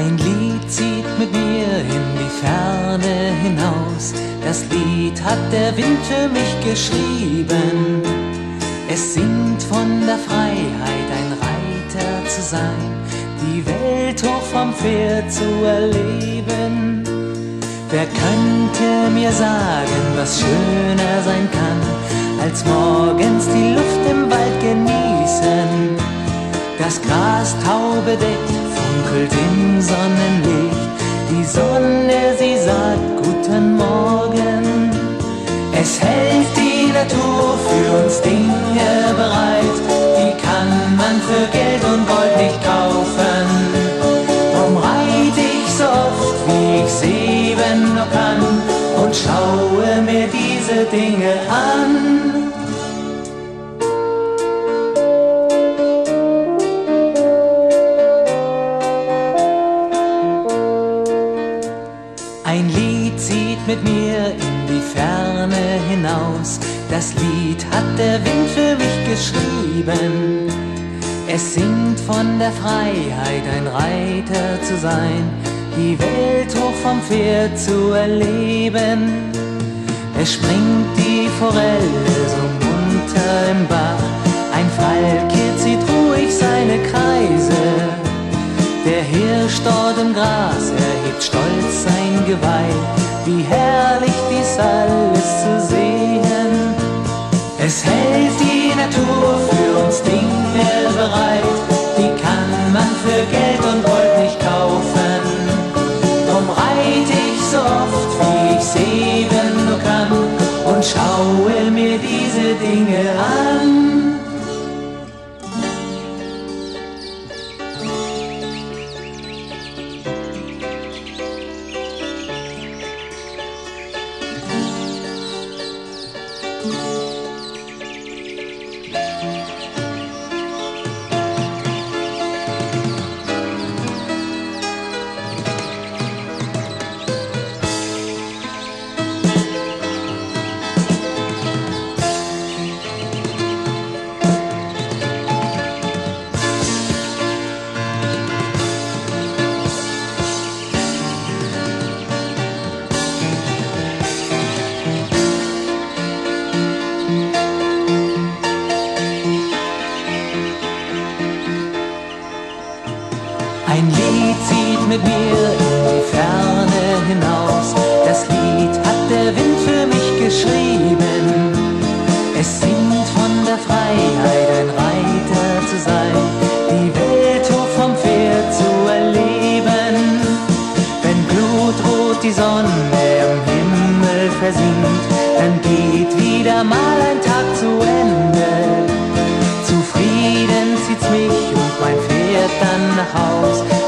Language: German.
Ein Lied zieht mit mir in die Ferne hinaus. Das Lied hat der Wind für mich geschrieben. Es singt von der Freiheit, ein Reiter zu sein, die Welt hoch vom Pferd zu erleben. Wer könnte mir sagen, was schöner sein kann, als morgens die Luft im Wald genießen? Das Gras taube deckt, funkelt im Sonnenlicht. Die Sonne, sie sagt guten Morgen. Es hält die Natur für uns Dinge Ein Lied zieht mit mir in die Ferne hinaus. Das Lied hat der Wind für mich geschrieben. Es singt von der Freiheit, ein Reiter zu sein, die Welt hoch vom Pferd zu erleben. Es springt die Forelle so munter im Bach, ein Falkit zieht ruhig seine Kreise. Der Hirsch dort im Gras erhebt stolz sein Geweih, wie herrlich dies alles zu sehen. Es hält die Natur für uns Dinge bereit, die kann man für Geld und Gold nicht kaufen. Drum reit ich so oft, wie ich sehen nur kann und schaue mir diese Dinge an. Ein Lied zieht mit mir in die Ferne hinaus. Das Lied hat der Wind für mich geschrieben. and the house